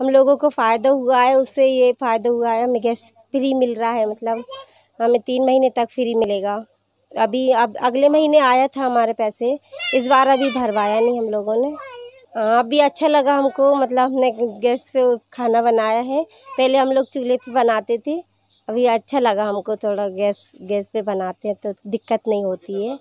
हम लोगों को फ़ायदा हुआ है, उससे ये फ़ायदा हुआ है, हमें गैस फ्री मिल रहा है मतलब हमें तीन महीने तक फ्री मिलेगा। अभी, अब अगले महीने आया था हमारे पैसे, इस बार अभी भरवाया नहीं हम लोगों ने। हाँ, अभी अच्छा लगा हमको मतलब हमने गैस पे खाना बनाया है। पहले हम लोग चूल्हे पे बनाते थे, अभी अच्छा लगा हमको थोड़ा गैस गैस पे बनाते हैं तो दिक्कत नहीं होती है।